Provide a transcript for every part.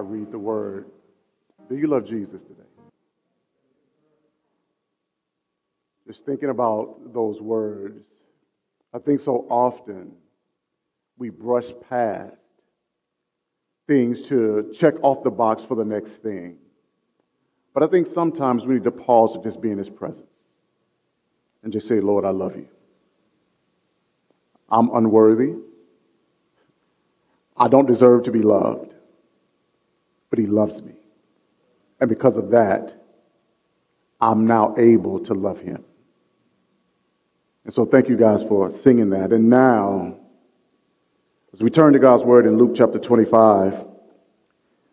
read the word. Do you love Jesus today? Just thinking about those words, I think so often we brush past things to check off the box for the next thing. But I think sometimes we need to pause and just be in His presence and just say, Lord, I love you. I'm unworthy. I don't deserve to be loved, but He loves me. And because of that, I'm now able to love Him. And so thank you guys for singing that. And now, as we turn to God's Word in Luke chapter 25,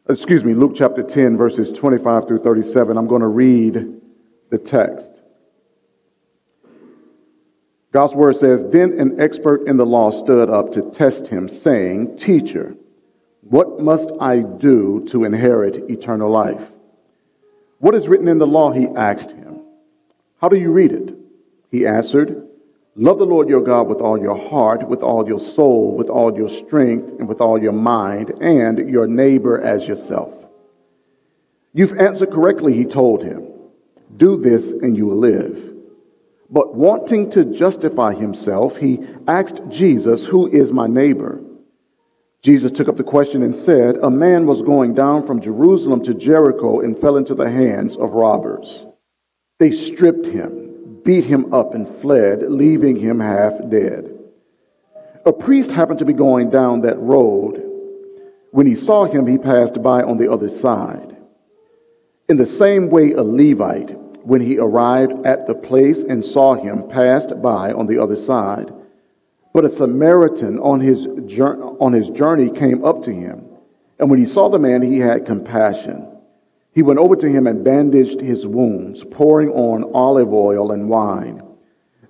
excuse me, Luke chapter 10, verses 25 through 37, I'm going to read the text. God's word says, Then an expert in the law stood up to test him, saying, Teacher, what must I do to inherit eternal life? What is written in the law? He asked him. How do you read it? He answered, Love the Lord your God with all your heart, with all your soul, with all your strength, and with all your mind, and your neighbor as yourself. You've answered correctly, he told him. Do this and you will live. But wanting to justify himself, he asked Jesus, Who is my neighbor? Jesus took up the question and said, A man was going down from Jerusalem to Jericho and fell into the hands of robbers. They stripped him beat him up, and fled, leaving him half dead. A priest happened to be going down that road. When he saw him, he passed by on the other side. In the same way, a Levite, when he arrived at the place and saw him, passed by on the other side. But a Samaritan on his, on his journey came up to him, and when he saw the man, he had compassion. He went over to him and bandaged his wounds, pouring on olive oil and wine.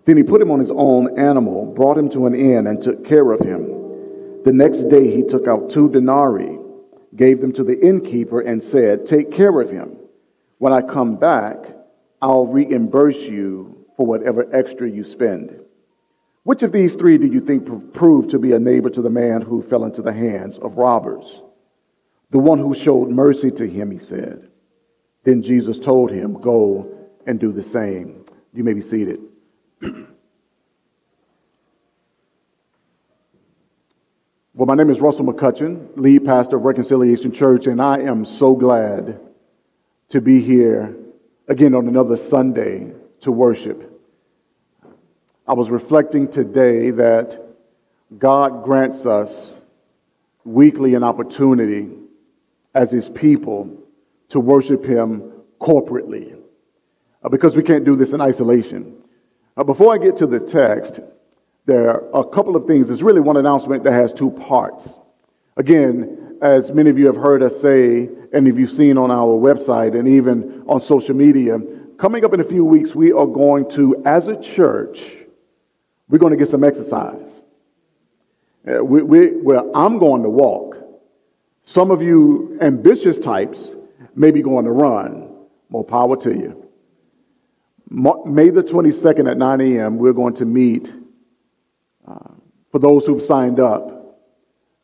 Then he put him on his own animal, brought him to an inn, and took care of him. The next day he took out two denarii, gave them to the innkeeper, and said, Take care of him. When I come back, I'll reimburse you for whatever extra you spend. Which of these three do you think proved to be a neighbor to the man who fell into the hands of robbers? The one who showed mercy to him, he said. Then Jesus told him, Go and do the same. You may be seated. well, my name is Russell McCutcheon, lead pastor of Reconciliation Church, and I am so glad to be here again on another Sunday to worship. I was reflecting today that God grants us weekly an opportunity as His people to worship Him corporately uh, because we can't do this in isolation. Uh, before I get to the text, there are a couple of things. There's really one announcement that has two parts. Again, as many of you have heard us say, and if you've seen on our website and even on social media, coming up in a few weeks, we are going to, as a church, we're going to get some exercise. Uh, we, we, well, I'm going to walk. Some of you ambitious types may be going to run. More power to you. May the 22nd at 9 a.m., we're going to meet uh, for those who've signed up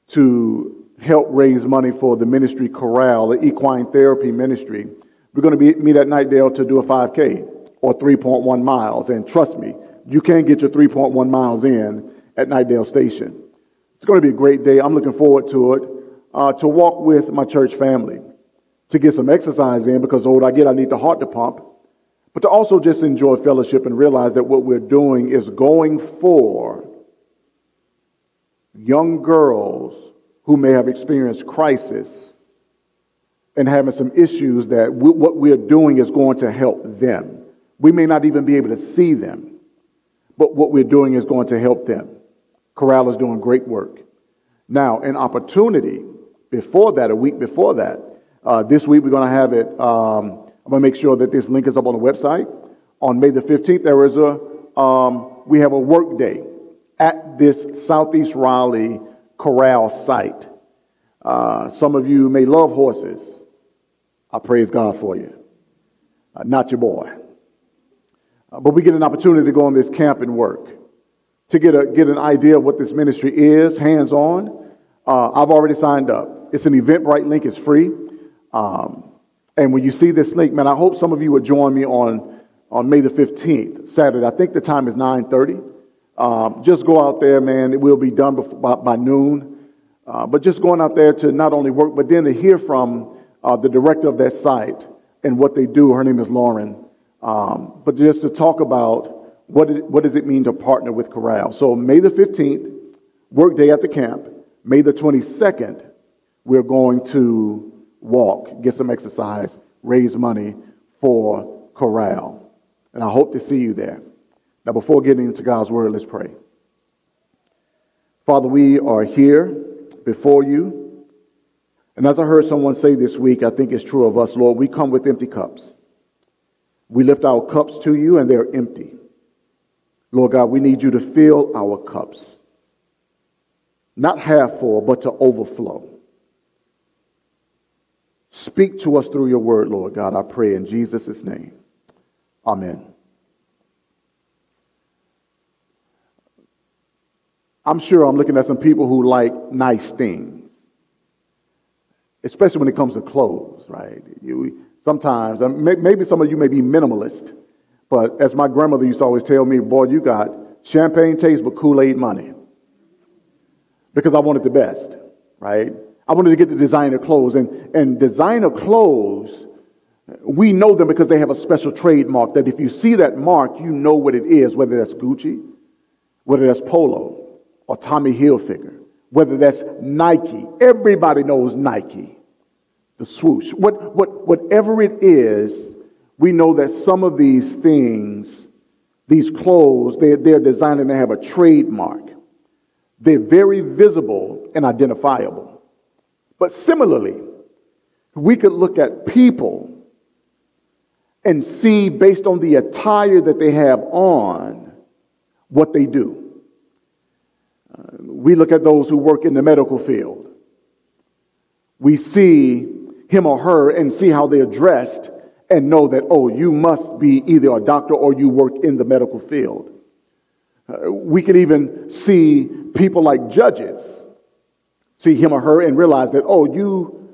to help raise money for the ministry Corral, the equine therapy ministry. We're going to be, meet at Knightdale to do a 5K or 3.1 miles. And trust me, you can get your 3.1 miles in at Knightdale Station. It's going to be a great day. I'm looking forward to it. Uh, to walk with my church family to get some exercise in because the older I get, I need the heart to pump, but to also just enjoy fellowship and realize that what we're doing is going for young girls who may have experienced crisis and having some issues that we, what we're doing is going to help them. We may not even be able to see them, but what we're doing is going to help them. Corral is doing great work. Now, an opportunity before that, a week before that, uh, this week we're going to have it. Um, I'm going to make sure that this link is up on the website. On May the 15th, there is a um, we have a work day at this Southeast Raleigh Corral site. Uh, some of you may love horses. I praise God for you. Uh, not your boy. Uh, but we get an opportunity to go on this camp and work to get a get an idea of what this ministry is, hands on. Uh, I've already signed up it's an Eventbrite link. It's free. Um, and when you see this link, man, I hope some of you would join me on, on May the 15th, Saturday. I think the time is 9.30. Um, just go out there, man. It will be done before, by, by, noon. Uh, but just going out there to not only work, but then to hear from uh, the director of that site and what they do. Her name is Lauren. Um, but just to talk about what, it, what does it mean to partner with Corral. So May the 15th, work day at the camp. May the 22nd, we're going to walk, get some exercise, raise money for Corral. And I hope to see you there. Now, before getting into God's word, let's pray. Father, we are here before you. And as I heard someone say this week, I think it's true of us, Lord, we come with empty cups. We lift our cups to you and they're empty. Lord God, we need you to fill our cups. Not half full, but to overflow. Speak to us through your word, Lord God, I pray in Jesus' name. Amen. I'm sure I'm looking at some people who like nice things, especially when it comes to clothes, right? You, sometimes, maybe some of you may be minimalist, but as my grandmother used to always tell me, boy, you got champagne taste but Kool Aid money. Because I wanted the best, right? I wanted to get the designer clothes. And, and designer clothes, we know them because they have a special trademark that if you see that mark, you know what it is, whether that's Gucci, whether that's Polo or Tommy Hilfiger, whether that's Nike. Everybody knows Nike, the swoosh. What, what, whatever it is, we know that some of these things, these clothes, they, they're designed and they have a trademark. They're very visible and identifiable. But similarly, we could look at people and see, based on the attire that they have on, what they do. Uh, we look at those who work in the medical field. We see him or her and see how they're dressed and know that, oh, you must be either a doctor or you work in the medical field. Uh, we could even see people like judges see him or her and realize that, oh, you,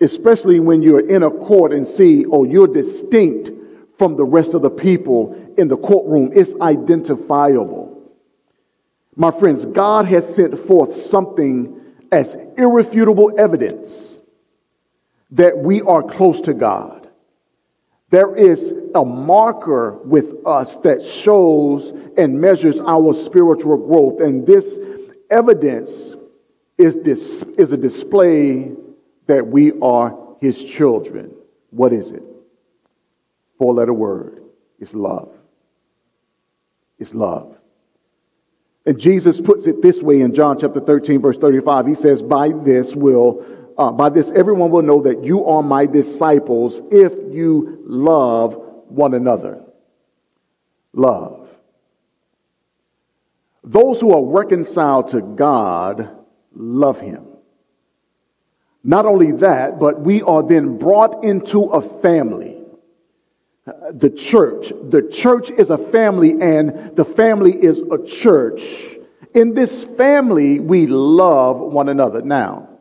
especially when you're in a court and see, oh, you're distinct from the rest of the people in the courtroom, it's identifiable. My friends, God has sent forth something as irrefutable evidence that we are close to God. There is a marker with us that shows and measures our spiritual growth. And this evidence is, this, is a display that we are his children. What is it? Four letter word. It's love. It's love. And Jesus puts it this way in John chapter 13, verse 35. He says, By this will, uh, by this everyone will know that you are my disciples if you love one another. Love. Those who are reconciled to God love him. Not only that, but we are then brought into a family. The church. The church is a family, and the family is a church. In this family, we love one another. Now,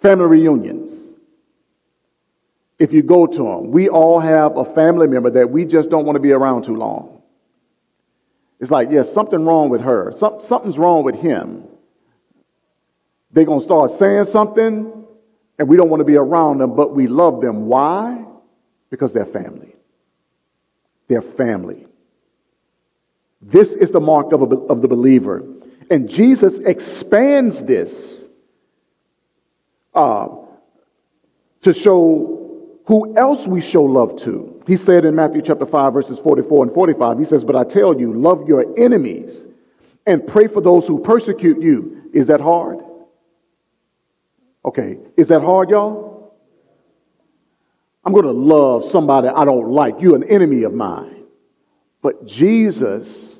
family reunions. If you go to them, we all have a family member that we just don't want to be around too long. It's like, yes, something wrong with her. Some, something's wrong with him. They're going to start saying something, and we don't want to be around them, but we love them. Why? Because they're family. They're family. This is the mark of, a, of the believer. And Jesus expands this uh, to show who else we show love to. He said in Matthew chapter 5, verses 44 and 45, he says, But I tell you, love your enemies and pray for those who persecute you. Is that hard? Okay, is that hard, y'all? I'm going to love somebody I don't like. You're an enemy of mine. But Jesus,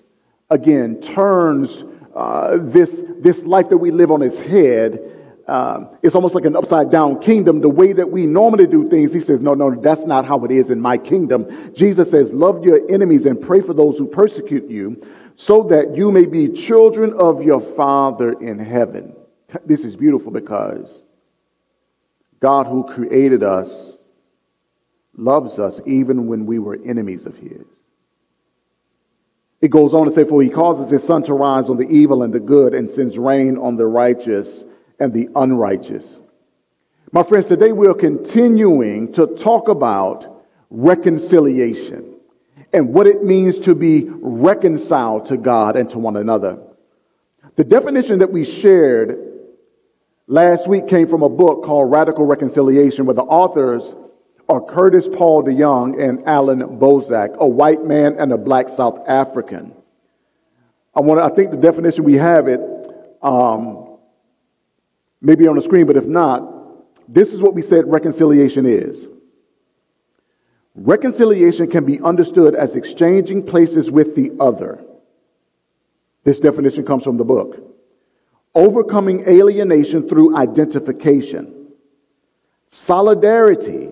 again, turns uh, this, this life that we live on his head. Uh, it's almost like an upside down kingdom. The way that we normally do things, he says, no, no, that's not how it is in my kingdom. Jesus says, love your enemies and pray for those who persecute you so that you may be children of your Father in heaven. This is beautiful because God who created us loves us even when we were enemies of his. It goes on to say, For he causes his sun to rise on the evil and the good and sends rain on the righteous and the unrighteous. My friends, today we are continuing to talk about reconciliation and what it means to be reconciled to God and to one another. The definition that we shared last week came from a book called Radical Reconciliation, where the authors are Curtis Paul DeYoung and Allan Boesak, a white man and a black South African. I want to, I think the definition we have it um, maybe on the screen, but if not, this is what we said reconciliation is. Reconciliation can be understood as exchanging places with the other. This definition comes from the book. Overcoming alienation through identification. Solidarity,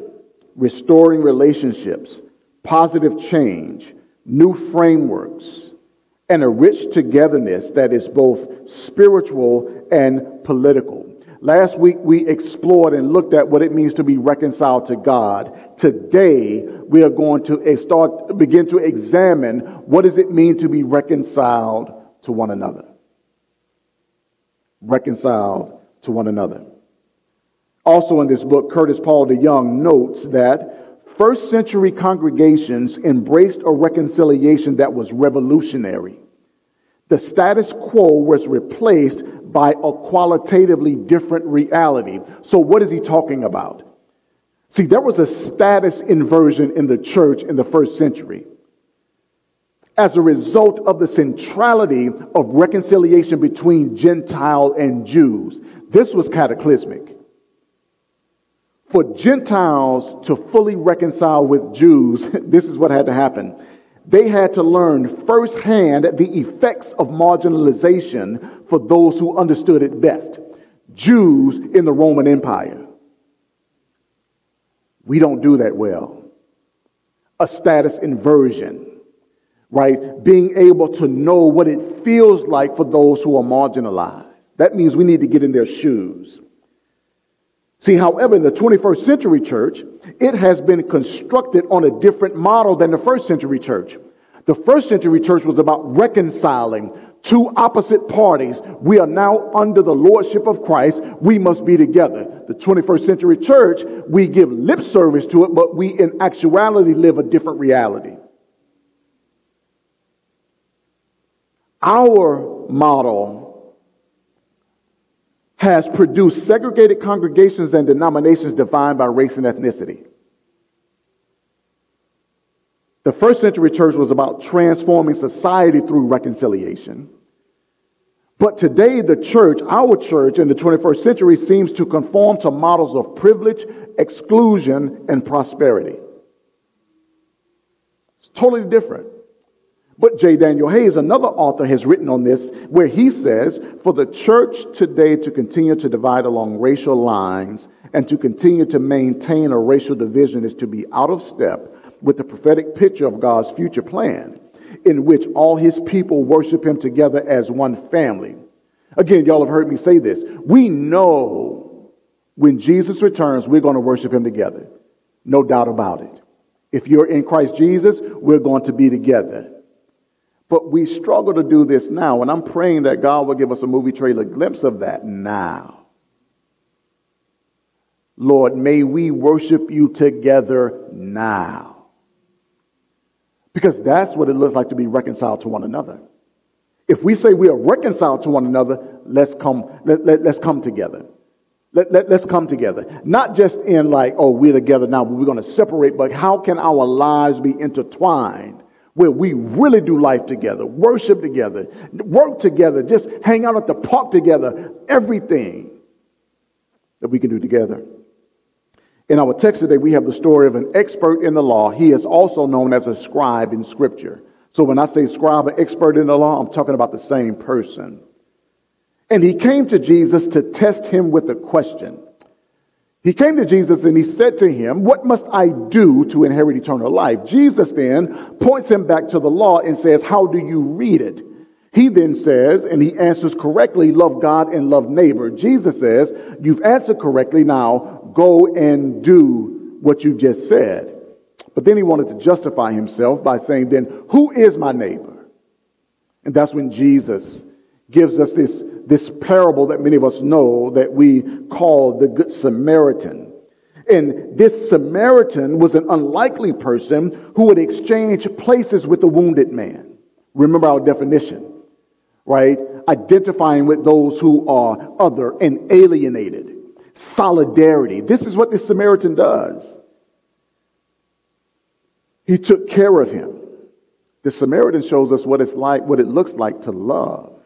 restoring relationships, positive change, new frameworks, and a rich togetherness that is both spiritual and political. Last week we explored and looked at what it means to be reconciled to God. Today we are going to start begin to examine what does it mean to be reconciled to one another. Reconciled to one another. Also in this book, Curtis Paul DeYoung notes that first century congregations embraced a reconciliation that was revolutionary. The status quo was replaced by a qualitatively different reality. So, what is he talking about? See, there was a status inversion in the church in the first century. As a result of the centrality of reconciliation between Gentile and Jews, this was cataclysmic. For Gentiles to fully reconcile with Jews, this is what had to happen they had to learn firsthand the effects of marginalization for those who understood it best Jews in the Roman Empire. We don't do that well. A status inversion, right? Being able to know what it feels like for those who are marginalized. That means we need to get in their shoes. See, however, in the 21st century church, it has been constructed on a different model than the first century church. The first century church was about reconciling two opposite parties. We are now under the lordship of Christ. We must be together. The 21st century church, we give lip service to it, but we in actuality live a different reality. Our model has produced segregated congregations and denominations defined by race and ethnicity. The first century church was about transforming society through reconciliation. But today, the church, our church in the 21st century, seems to conform to models of privilege, exclusion, and prosperity. It's totally different. But J. Daniel Hays, another author, has written on this where he says, for the church today to continue to divide along racial lines and to continue to maintain a racial division is to be out of step with the prophetic picture of God's future plan in which all his people worship him together as one family. Again, y'all have heard me say this. We know when Jesus returns, we're going to worship him together. No doubt about it. If you're in Christ Jesus, we're going to be together. But we struggle to do this now, and I'm praying that God will give us a movie trailer glimpse of that now. Lord, may we worship you together now. Because that's what it looks like to be reconciled to one another. If we say we are reconciled to one another, let's come, let, let, let's come together. Let, let, let's come together. Not just in like, oh, we're together now, but we're going to separate, but how can our lives be intertwined where we really do life together, worship together, work together, just hang out at the park together, everything that we can do together. In our text today, we have the story of an expert in the law. He is also known as a scribe in Scripture. So when I say scribe or expert in the law, I'm talking about the same person. And he came to Jesus to test him with a question. He came to Jesus and he said to him, What must I do to inherit eternal life? Jesus then points him back to the law and says, How do you read it? He then says, and he answers correctly, Love God and love neighbor. Jesus says, You've answered correctly. Now go and do what you just said. But then he wanted to justify himself by saying, then who is my neighbor? And that's when Jesus gives us this, this parable that many of us know that we call the Good Samaritan. And this Samaritan was an unlikely person who would exchange places with the wounded man. Remember our definition, right? Identifying with those who are other and alienated. Solidarity. This is what the Samaritan does. He took care of him. The Samaritan shows us what it's like, what it looks like to love.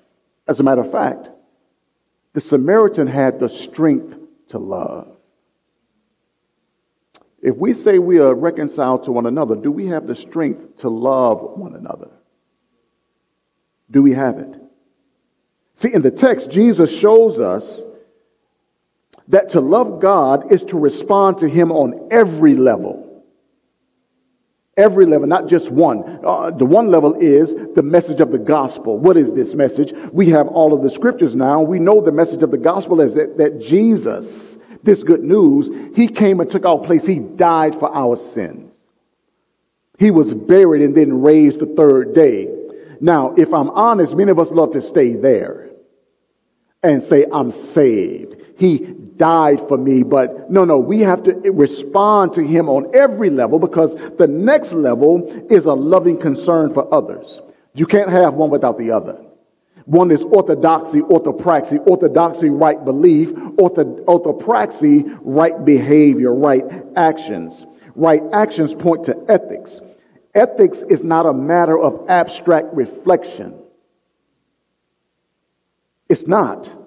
As a matter of fact, the Samaritan had the strength to love. If we say we are reconciled to one another, do we have the strength to love one another? Do we have it? See, in the text, Jesus shows us that to love God is to respond to Him on every level. Every level, not just one. Uh, the one level is the message of the gospel. What is this message? We have all of the scriptures now. We know the message of the gospel is that, that Jesus, this good news, he came and took our place. He died for our sins. He was buried and then raised the third day. Now, if I'm honest, many of us love to stay there and say, I'm saved. He died for me. But no, no, we have to respond to him on every level because the next level is a loving concern for others. You can't have one without the other. One is orthodoxy, orthopraxy, orthodoxy, right belief, ortho, orthopraxy, right behavior, right actions. Right actions point to ethics. Ethics is not a matter of abstract reflection. It's not.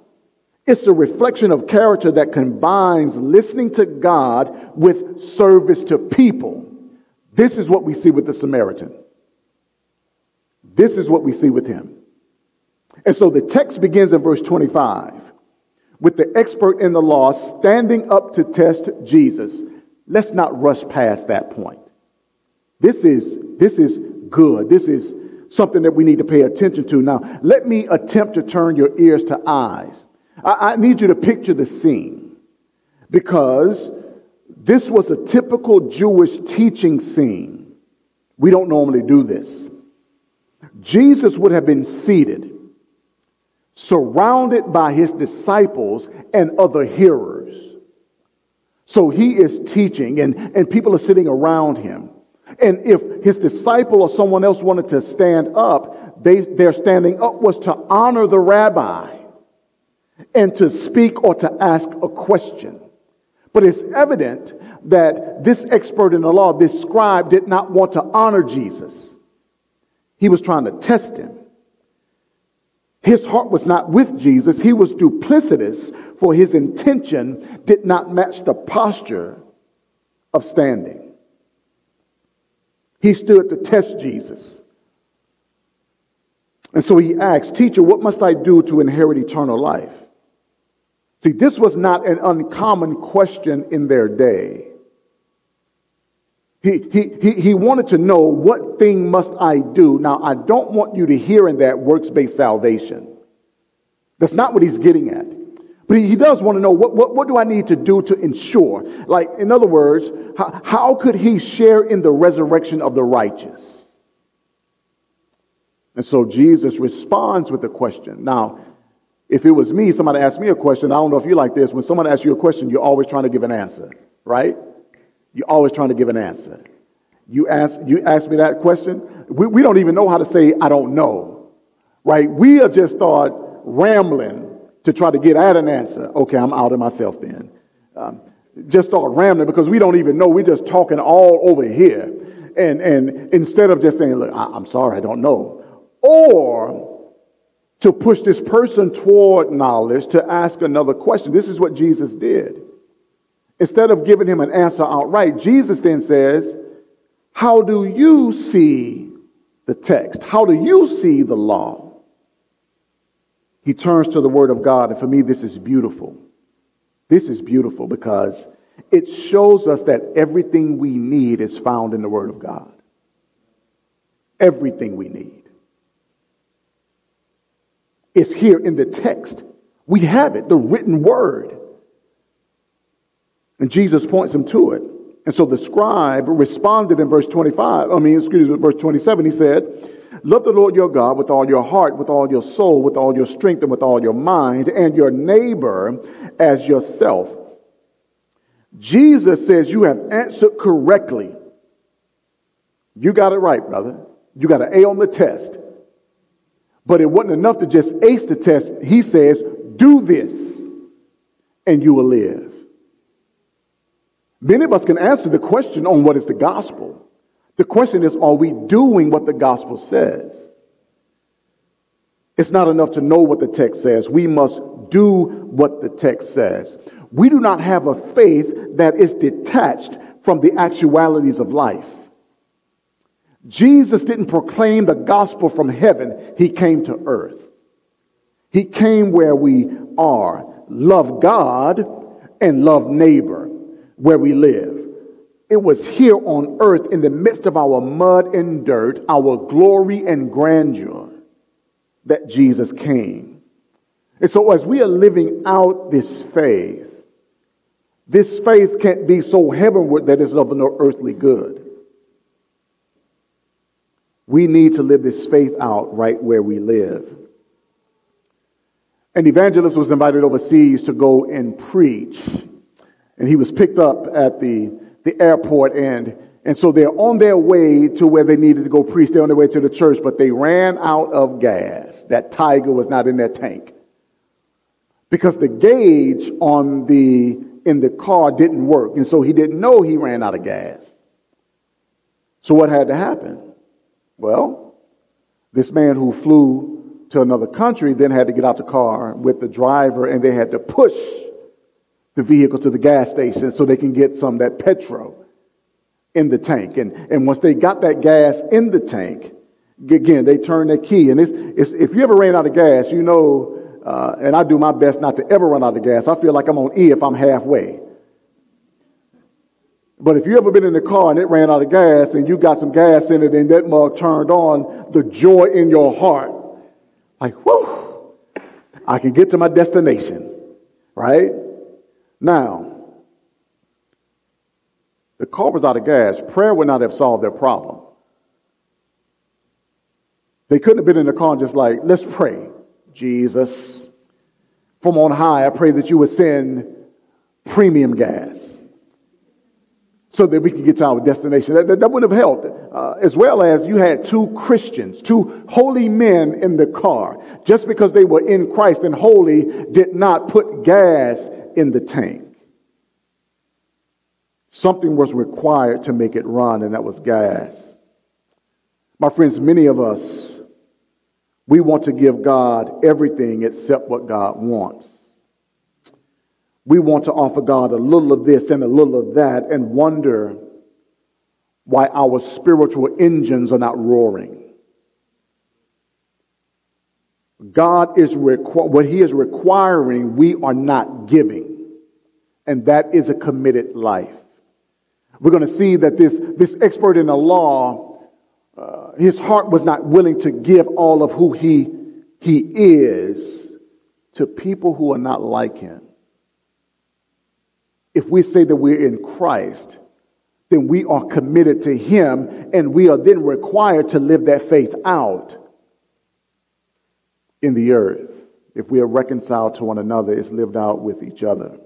It's a reflection of character that combines listening to God with service to people. This is what we see with the Samaritan. This is what we see with him. And so the text begins in verse 25 with the expert in the law standing up to test Jesus. Let's not rush past that point. This is, this is good. This is something that we need to pay attention to. Now, let me attempt to turn your ears to eyes I, I need you to picture the scene because this was a typical Jewish teaching scene. We don't normally do this. Jesus would have been seated, surrounded by his disciples and other hearers. So he is teaching, and, and people are sitting around him. And if his disciple or someone else wanted to stand up, they, their standing up was to honor the rabbi and to speak or to ask a question. But it's evident that this expert in the law, this scribe, did not want to honor Jesus. He was trying to test him. His heart was not with Jesus. He was duplicitous, for his intention did not match the posture of standing. He stood to test Jesus. And so he asked, Teacher, what must I do to inherit eternal life? See, this was not an uncommon question in their day. He, he, he, he wanted to know what thing must I do. Now, I don't want you to hear in that works based salvation. That's not what he's getting at. But he, does want to know what, what, what do I need to do to ensure? Like, in other words, how, how could he share in the resurrection of the righteous? And so Jesus responds with a question. Now, if it was me, somebody asked me a question. I don't know if you like this. When someone asks you a question, you're always trying to give an answer, right? You're always trying to give an answer. You ask, you ask me that question. We, we don't even know how to say, I don't know, right? We are just start rambling to try to get at an answer. Okay, I'm out of myself then. Um, just start rambling because we don't even know. We're just talking all over here. And, and instead of just saying, look, I, I'm sorry, I don't know. Or to push this person toward knowledge to ask another question. This is what Jesus did. Instead of giving him an answer outright, Jesus then says, How do you see the text? How do you see the law? He turns to the Word of God, and for me, this is beautiful. This is beautiful because it shows us that everything we need is found in the Word of God. Everything we need is here in the text. We have it, the written word. And Jesus points him to it. And so the scribe responded in verse 25, I mean, excuse me, verse 27, he said, Love the Lord your God with all your heart, with all your soul, with all your strength, and with all your mind, and your neighbor as yourself. Jesus says you have answered correctly. You got it right, brother. You got an A on the test. But it wasn't enough to just ace the test. He says, do this and you will live. Many of us can answer the question on what is the gospel. The question is, are we doing what the gospel says? It's not enough to know what the text says. We must do what the text says. We do not have a faith that is detached from the actualities of life. Jesus didn't proclaim the gospel from heaven, he came to earth. He came where we are. Love God and love neighbor where we live. It was here on earth in the midst of our mud and dirt, our glory and grandeur, that Jesus came. And so, as we are living out this faith, this faith can't be so heavenward that it's of no earthly good. We need to live this faith out right where we live. An evangelist was invited overseas to go and preach, and he was picked up at the the airport and and so they're on their way to where they needed to go preach. They're on their way to the church, but they ran out of gas. That tiger was not in their tank. Because the gauge on the in the car didn't work. And so he didn't know he ran out of gas. So what had to happen? Well, this man who flew to another country then had to get out the car with the driver and they had to push the vehicle to the gas station so they can get some that petrol in the tank. And, and once they got that gas in the tank, again, they turn the key. And it's, it's, if you ever ran out of gas, you know, uh, and I do my best not to ever run out of gas. I feel like I'm on E if I'm halfway. But if you ever been in the car and it ran out of gas and you got some gas in it and that mug turned on, the joy in your heart, like, whoo, I can get to my destination, right? Now, the car was out of gas. Prayer would not have solved their problem. They couldn't have been in the car and just like, let's pray. Jesus, from on high, I pray that you would send premium gas so that we could get to our destination. That, that, that would have helped. Uh, as well as you had two Christians, two holy men in the car. Just because they were in Christ and holy did not put gas in the tank. Something was required to make it run, and that was gas. My friends, many of us, we want to give God everything except what God wants. We want to offer God a little of this and a little of that and wonder why our spiritual engines are not roaring. God is requ- what He is requiring, we are not giving. And that is a committed life. We're going to see that this, this expert in the law, uh, his heart was not willing to give all of who he, he is to people who are not like him. If we say that we're in Christ, then we are committed to him and we are then required to live that faith out in the earth. If we are reconciled to one another, it's lived out with each other.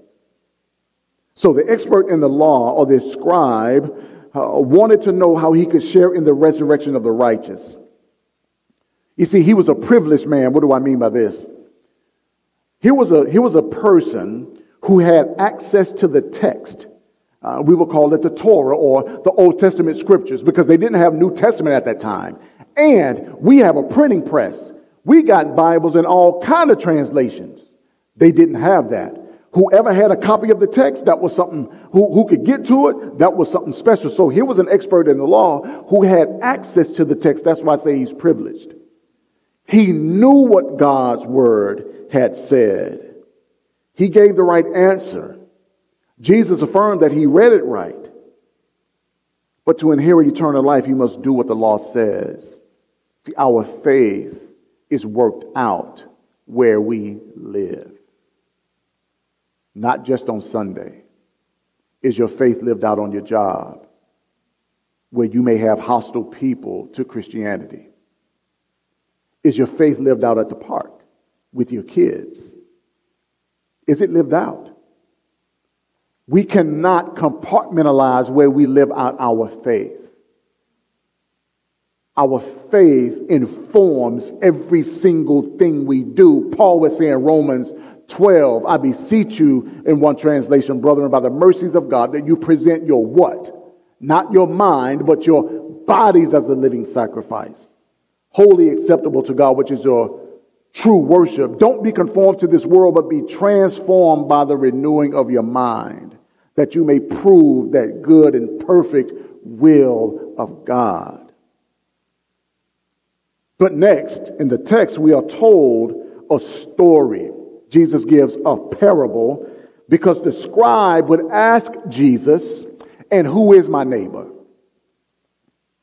So the expert in the law or the scribe uh, wanted to know how he could share in the resurrection of the righteous. You see, he was a privileged man. What do I mean by this? He was a, he was a person who had access to the text. Uh, we will call it the Torah or the Old Testament scriptures because they didn't have New Testament at that time. And we have a printing press. We got Bibles in all kind of translations. They didn't have that. Whoever had a copy of the text, that was something, who, who could get to it, that was something special. So here was an expert in the law who had access to the text. That's why I say he's privileged. He knew what God's word had said. He gave the right answer. Jesus affirmed that he read it right. But to inherit eternal life, he must do what the law says. See, our faith is worked out where we live, not just on Sunday. Is your faith lived out on your job, where you may have hostile people to Christianity? Is your faith lived out at the park with your kids? Is it lived out? We cannot compartmentalize where we live out our faith. Our faith informs every single thing we do. Paul was saying Romans 12, I beseech you in one translation, brethren, by the mercies of God, that you present your what? Not your mind, but your bodies as a living sacrifice, wholly acceptable to God, which is your true worship. Don't be conformed to this world, but be transformed by the renewing of your mind, that you may prove that good and perfect will of God. But next, in the text, we are told a story. Jesus gives a parable because the scribe would ask Jesus, And who is my neighbor?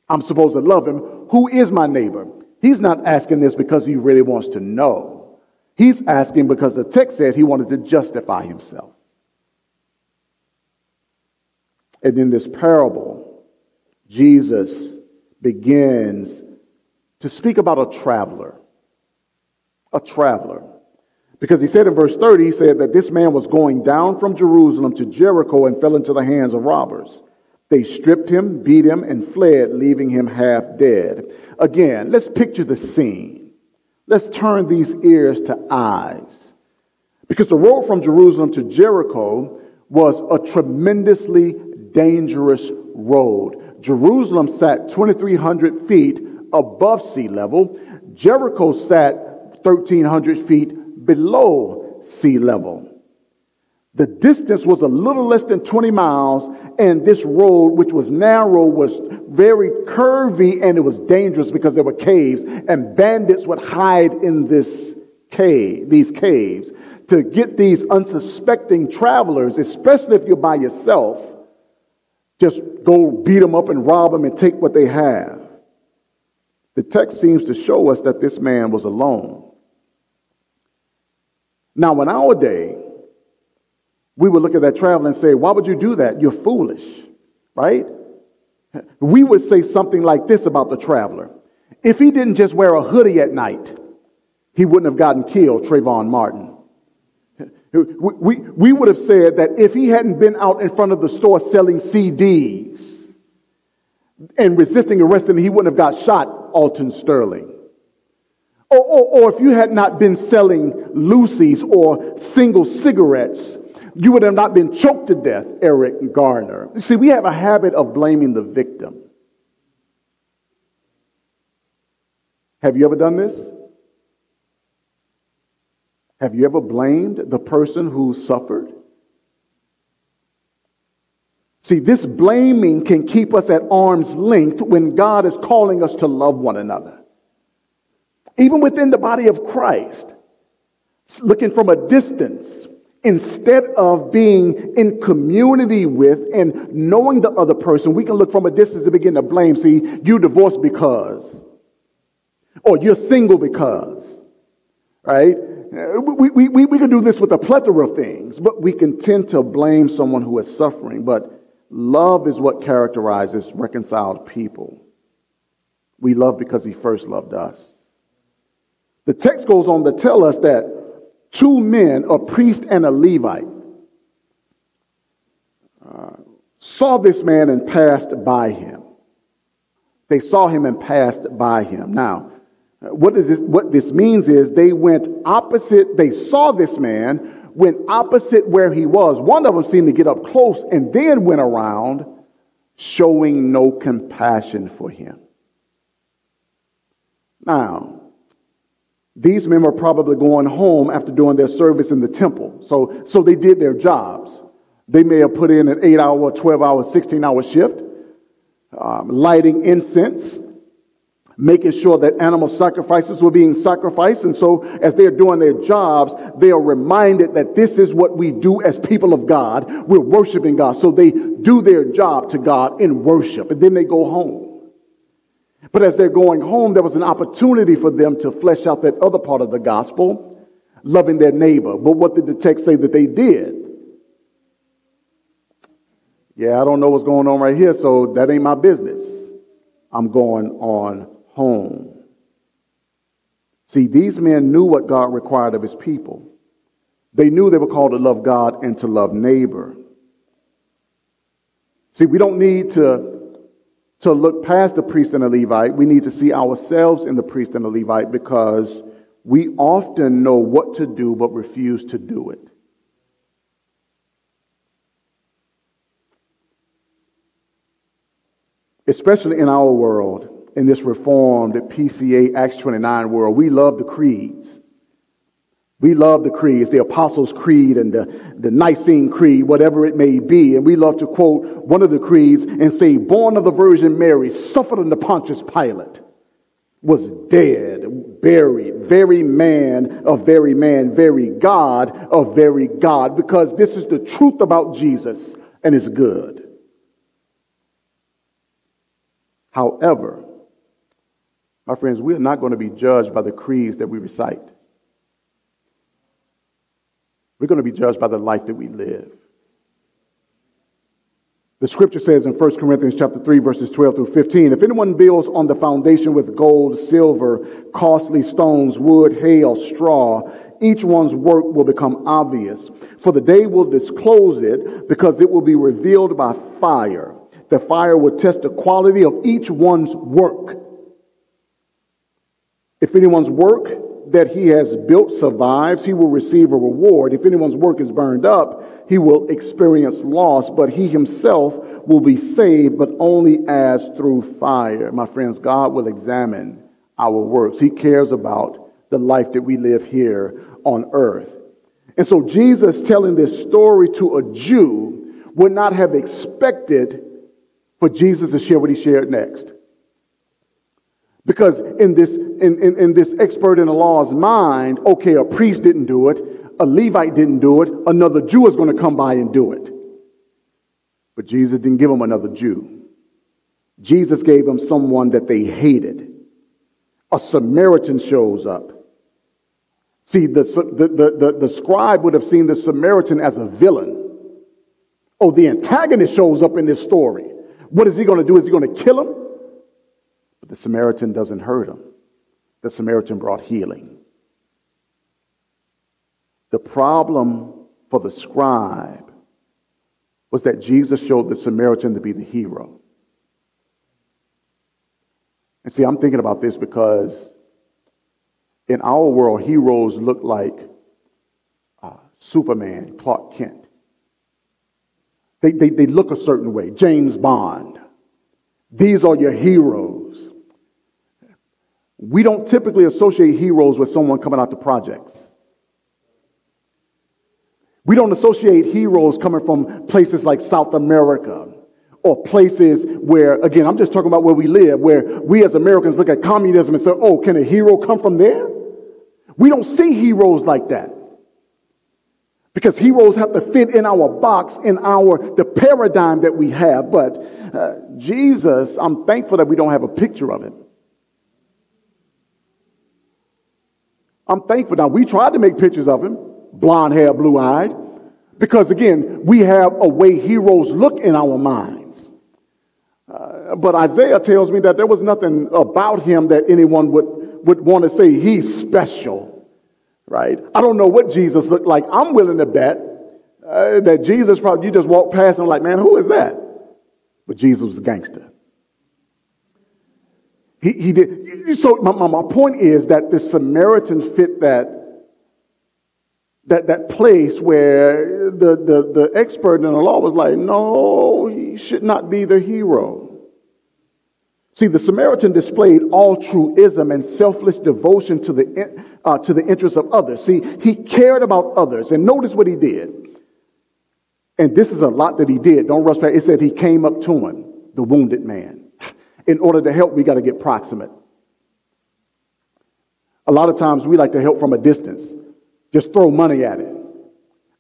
I'm supposed to love him. Who is my neighbor? He's not asking this because he really wants to know. He's asking because the text said he wanted to justify himself. And in this parable, Jesus begins to speak about a traveler. A traveler. Because he said in verse 30, he said that this man was going down from Jerusalem to Jericho and fell into the hands of robbers. They stripped him, beat him, and fled, leaving him half dead. Again, let's picture the scene. Let's turn these ears to eyes. Because the road from Jerusalem to Jericho was a tremendously dangerous road. Jerusalem sat 2,300 feet above sea level. Jericho sat 1,300 feet below sea level. The distance was a little less than 20 miles, and this road, which was narrow, was very curvy and it was dangerous because there were caves, and bandits would hide in this cave, these caves, to get these unsuspecting travelers, especially if you're by yourself, just go beat them up and rob them and take what they have. The text seems to show us that this man was alone. Now, in our day, we would look at that traveler and say, Why would you do that? You're foolish, right? We would say something like this about the traveler. If he didn't just wear a hoodie at night, he wouldn't have gotten killed, Trayvon Martin. We, we, would have said that if he hadn't been out in front of the store selling CDs and resisting arrest, he wouldn't have got shot, Alton Sterling. Or, or, or if you had not been selling loosies or single cigarettes, you would have not been choked to death, Eric Garner. See, we have a habit of blaming the victim. Have you ever done this? Have you ever blamed the person who suffered? See, this blaming can keep us at arm's length when God is calling us to love one another even within the body of Christ, looking from a distance, instead of being in community with and knowing the other person, we can look from a distance and begin to blame. See, you divorced because, or you're single because, right? We, we, we, we can do this with a plethora of things, but we can tend to blame someone who is suffering. But love is what characterizes reconciled people. We love because he first loved us. The text goes on to tell us that two men, a priest and a Levite, uh, saw this man and passed by him. They saw him and passed by him. Now, what, is this, what this means is they went opposite, they saw this man, went opposite where he was. One of them seemed to get up close and then went around showing no compassion for him. Now, these men were probably going home after doing their service in the temple. So, so they did their jobs. They may have put in an eight hour, 12 hour, 16 hour shift, um, lighting incense, making sure that animal sacrifices were being sacrificed. And so, as they're doing their jobs, they are reminded that this is what we do as people of God. We're worshiping God. So they do their job to God in worship, and then they go home. But as they're going home, there was an opportunity for them to flesh out that other part of the gospel, loving their neighbor. But what did the text say that they did? Yeah, I don't know what's going on right here, so that ain't my business. I'm going on home. See, these men knew what God required of his people. They knew they were called to love God and to love neighbor. See, we don't need to, to look past the priest and the Levite. We need to see ourselves in the priest and the Levite because we often know what to do but refuse to do it. Especially in our world, in this reformed PCA Acts 29 world, we love the creeds. We love the creeds, the Apostles' Creed and the, the Nicene Creed, whatever it may be. And we love to quote one of the creeds and say, Born of the Virgin Mary, suffered under Pontius Pilate, was dead, buried, very man of very man, very God of very God, because this is the truth about Jesus and it's good. However, my friends, we are not going to be judged by the creeds that we recite. We're going to be judged by the life that we live. The scripture says in 1 Corinthians chapter 3 verses 12 through 15, if anyone builds on the foundation with gold, silver, costly stones, wood, hay, or straw, each one's work will become obvious, for the day will disclose it because it will be revealed by fire. The fire will test the quality of each one's work. If anyone's work that he has built survives, he will receive a reward. If anyone's work is burned up, he will experience loss, but he himself will be saved, but only as through fire. My friends, God will examine our works. He cares about the life that we live here on earth. And so Jesus telling this story to a Jew would not have expected for Jesus to share what he shared next. Because in this, in, in, in, this expert in the law's mind, okay, a priest didn't do it, a Levite didn't do it, another Jew is going to come by and do it. But Jesus didn't give him another Jew. Jesus gave him someone that they hated. A Samaritan shows up. See, the, the, the, the, the scribe would have seen the Samaritan as a villain. Oh, the antagonist shows up in this story. What is he going to do? Is he going to kill him? But the Samaritan doesn't hurt him. The Samaritan brought healing. The problem for the scribe was that Jesus showed the Samaritan to be the hero. And see, I'm thinking about this because in our world, heroes look like uh, Superman, Clark Kent. They, they, they look a certain way. James Bond. These are your heroes. We don't typically associate heroes with someone coming out to projects. We don't associate heroes coming from places like South America or places where, again, I'm just talking about where we live, where we as Americans look at communism and say, oh, can a hero come from there? We don't see heroes like that. Because heroes have to fit in our box, in our the paradigm that we have. But uh, Jesus, I'm thankful that we don't have a picture of him. I'm thankful. Now, we tried to make pictures of him, blonde hair, blue eyed, because again, we have a way heroes look in our minds. Uh, but Isaiah tells me that there was nothing about him that anyone would, would want to say he's special right? I don't know what Jesus looked like. I'm willing to bet uh, that Jesus probably, you just walk past and like, man, who is that? But Jesus was a gangster. He, he did. So my, my point is that the Samaritan fit that, that, that place where the, the, the expert in the law was like, no, he should not be the hero. See, the Samaritan displayed altruism and selfless devotion to the, uh, to the interests of others. See, he cared about others. And notice what he did. And this is a lot that he did. Don't rush back. It said he came up to him, the wounded man. In order to help, we got to get proximate. A lot of times we like to help from a distance. Just throw money at it.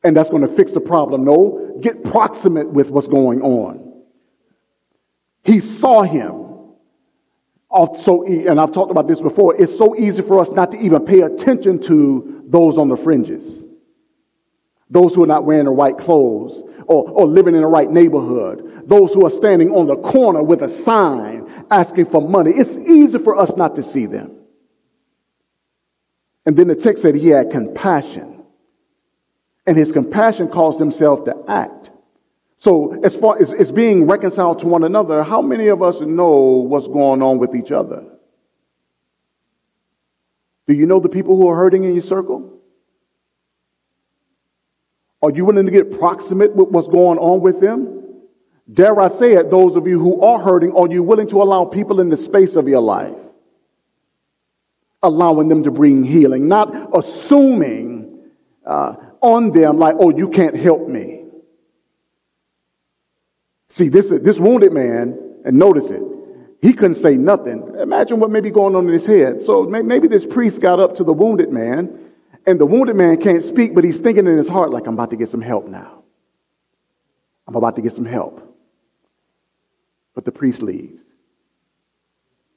And that's going to fix the problem. No, get proximate with what's going on. He saw him also, and I've talked about this before, it's so easy for us not to even pay attention to those on the fringes. Those who are not wearing the right clothes or, or living in the right neighborhood those who are standing on the corner with a sign asking for money. It's easy for us not to see them. And then the text said he had compassion. And his compassion caused himself to act. So, as far as, as being reconciled to one another, how many of us know what's going on with each other? Do you know the people who are hurting in your circle? Are you willing to get proximate with what's going on with them? Dare I say it, those of you who are hurting, are you willing to allow people in the space of your life? Allowing them to bring healing, not assuming uh, on them like, oh, you can't help me. See, this, this wounded man, and notice it, he couldn't say nothing. Imagine what may be going on in his head. So maybe this priest got up to the wounded man, and the wounded man can't speak, but he's thinking in his heart, like, I'm about to get some help now. I'm about to get some help. But the priest leaves.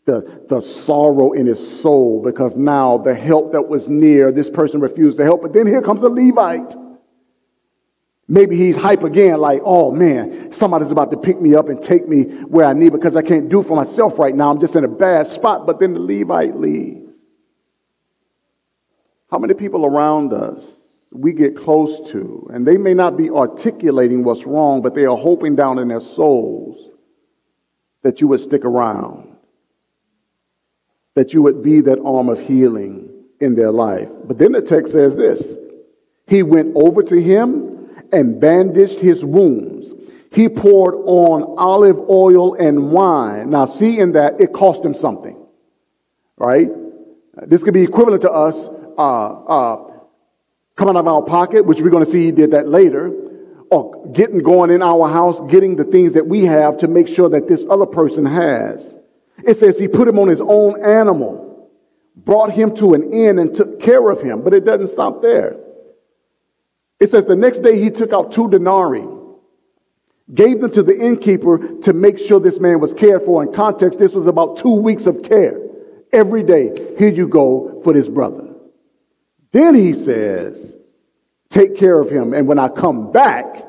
The, the sorrow in his soul because now the help that was near, this person refused to help. But then here comes a Levite. Maybe he's hype again, like, oh man, somebody's about to pick me up and take me where I need because I can't do for myself right now. I'm just in a bad spot. But then the Levite leaves. How many people around us we get close to, and they may not be articulating what's wrong, but they are hoping down in their souls that you would stick around, that you would be that arm of healing in their life. But then the text says this He went over to him and bandaged his wounds. He poured on olive oil and wine. Now, see in that it cost him something, right? This could be equivalent to us uh, uh, coming out of our pocket, which we're going to see he did that later, or getting going in our house, getting the things that we have to make sure that this other person has. It says he put him on his own animal, brought him to an inn, and took care of him. But it doesn't stop there. It says the next day he took out two denarii, gave them to the innkeeper to make sure this man was cared for. In context, this was about two weeks of care. Every day, here you go for this brother. Then he says, Take care of him, and when I come back,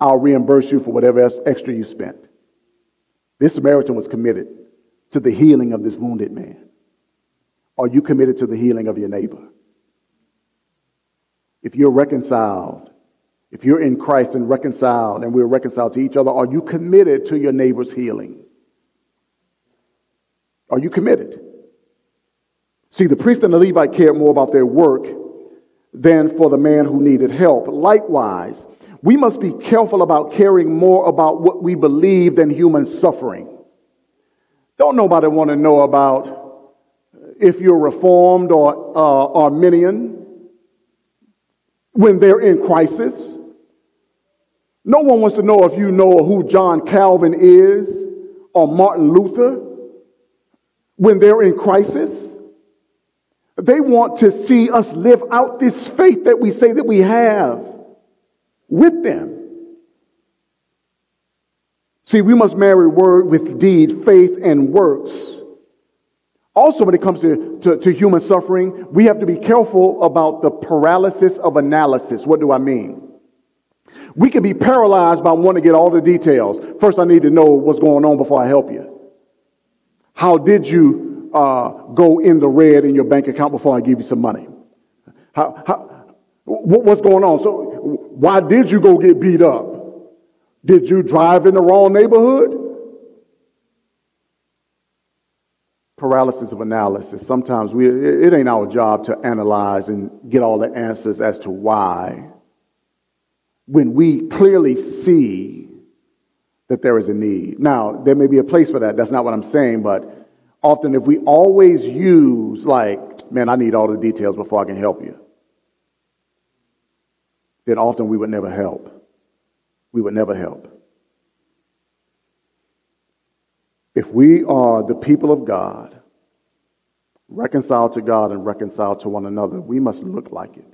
I'll reimburse you for whatever else extra you spent. This Samaritan was committed to the healing of this wounded man. Are you committed to the healing of your neighbor? if you're reconciled, if you're in Christ and reconciled, and we're reconciled to each other, are you committed to your neighbor's healing? Are you committed? See, the priest and the Levite cared more about their work than for the man who needed help. Likewise, we must be careful about caring more about what we believe than human suffering. Don't nobody want to know about if you're reformed or uh, Arminian when they're in crisis. No one wants to know if you know who John Calvin is or Martin Luther when they're in crisis. They want to see us live out this faith that we say that we have with them. See, we must marry word with deed, faith, and works. Also, when it comes to, to, to, human suffering, we have to be careful about the paralysis of analysis. What do I mean? We can be paralyzed by wanting to get all the details. First, I need to know what's going on before I help you. How did you uh, go in the red in your bank account before I give you some money? How, how, what's going on? So, why did you go get beat up? Did you drive in the wrong neighborhood? paralysis of analysis. Sometimes we, it ain't our job to analyze and get all the answers as to why. When we clearly see that there is a need. Now, there may be a place for that. That's not what I'm saying, but often if we always use like, man, I need all the details before I can help you, then often we would never help. We would never help. If we are the people of God, reconciled to God and reconciled to one another, we must look like it.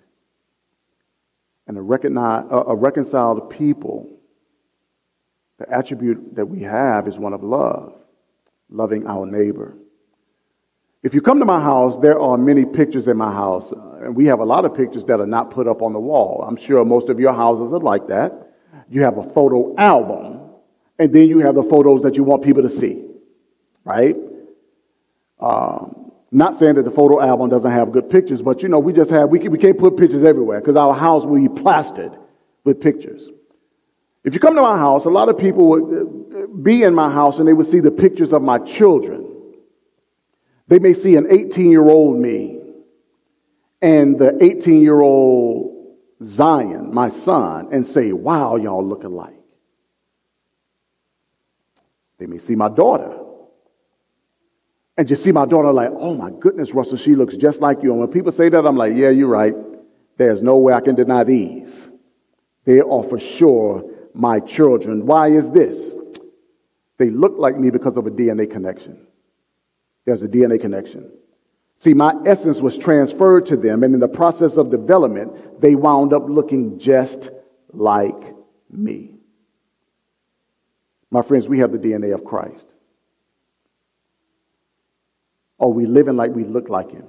And a, a reconciled people, the attribute that we have is one of love, loving our neighbor. If you come to my house, there are many pictures in my house, and we have a lot of pictures that are not put up on the wall. I'm sure most of your houses are like that. You have a photo album, and then you have the photos that you want people to see, right? Um, not saying that the photo album doesn't have good pictures, but you know, we just have, we, can, we can't put pictures everywhere because our house will be plastered with pictures. If you come to my house, a lot of people would uh, be in my house and they would see the pictures of my children. They may see an 18 year old me and the 18 year old Zion, my son, and say, wow, y'all look alike. They may see my daughter and just see my daughter like, oh my goodness, Russell, she looks just like you. And when people say that, I'm like, yeah, you're right. There's no way I can deny these. They are for sure my children. Why is this? They look like me because of a DNA connection. There's a DNA connection. See, my essence was transferred to them, and in the process of development, they wound up looking just like me. My friends, we have the DNA of Christ. Are we living like we look like him?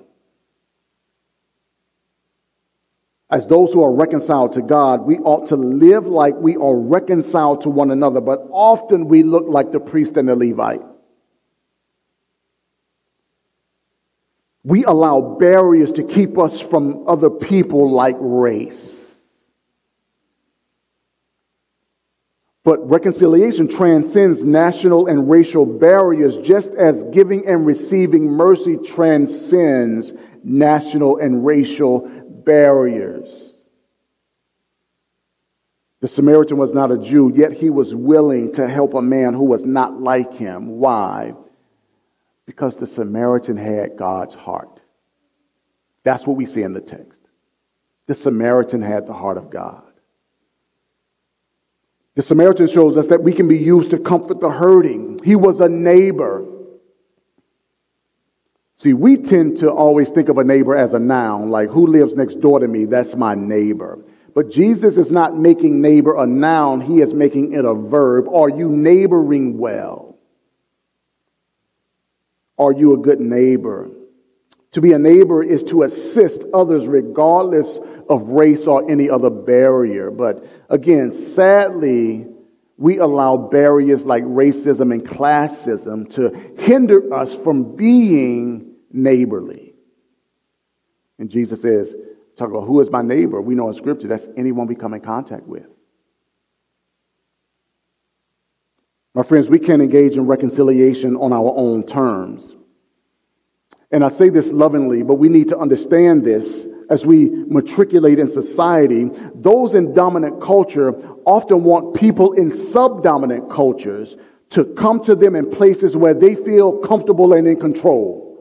As those who are reconciled to God, we ought to live like we are reconciled to one another, but often we look like the priest and the Levite. We allow barriers to keep us from other people like race. But reconciliation transcends national and racial barriers, just as giving and receiving mercy transcends national and racial barriers. The Samaritan was not a Jew, yet he was willing to help a man who was not like him. Why? Because the Samaritan had God's heart. That's what we see in the text. The Samaritan had the heart of God. The Samaritan shows us that we can be used to comfort the hurting. He was a neighbor. See, we tend to always think of a neighbor as a noun, like who lives next door to me, that's my neighbor. But Jesus is not making neighbor a noun, he is making it a verb. Are you neighboring well? Are you a good neighbor? To be a neighbor is to assist others regardless of race or any other barrier. But again, sadly, we allow barriers like racism and classism to hinder us from being neighborly. And Jesus says, talk about who is my neighbor. We know in scripture that's anyone we come in contact with. My friends, we can't engage in reconciliation on our own terms. And I say this lovingly, but we need to understand this as we matriculate in society. Those in dominant culture often want people in subdominant cultures to come to them in places where they feel comfortable and in control.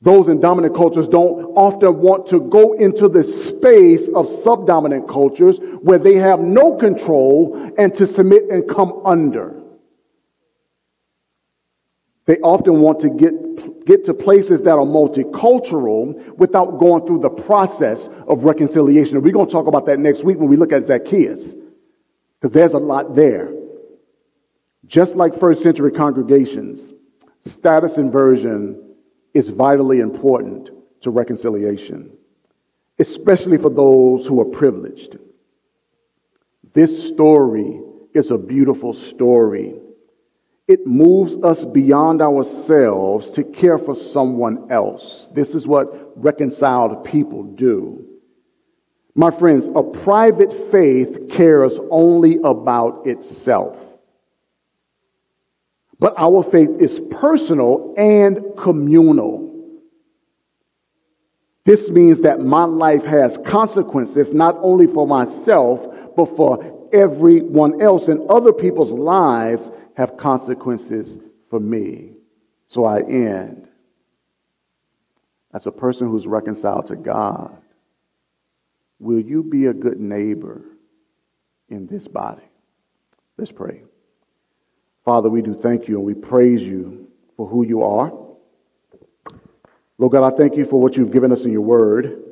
Those in dominant cultures don't often want to go into the space of subdominant cultures where they have no control and to submit and come under. They often want to get, get to places that are multicultural without going through the process of reconciliation. And we're going to talk about that next week when we look at Zacchaeus, because there's a lot there. Just like first century congregations, status inversion is vitally important to reconciliation, especially for those who are privileged. This story is a beautiful story it moves us beyond ourselves to care for someone else. This is what reconciled people do. My friends, a private faith cares only about itself. But our faith is personal and communal. This means that my life has consequences not only for myself, but for everyone else and other people's lives have consequences for me. So I end as a person who's reconciled to God. Will you be a good neighbor in this body? Let's pray. Father, we do thank you and we praise you for who you are. Lord God, I thank you for what you've given us in your word.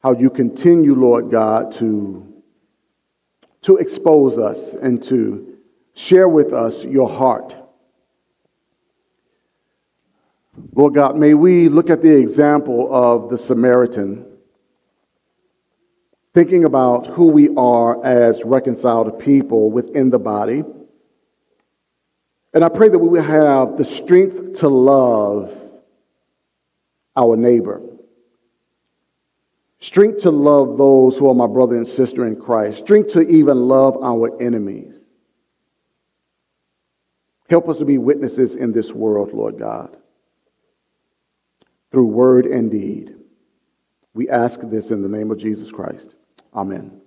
How you continue, Lord God, to to expose us and to share with us your heart. Lord God, may we look at the example of the Samaritan thinking about who we are as reconciled people within the body. And I pray that we will have the strength to love our neighbor. Strength to love those who are my brother and sister in Christ. Strength to even love our enemies. Help us to be witnesses in this world, Lord God, through word and deed. We ask this in the name of Jesus Christ. Amen.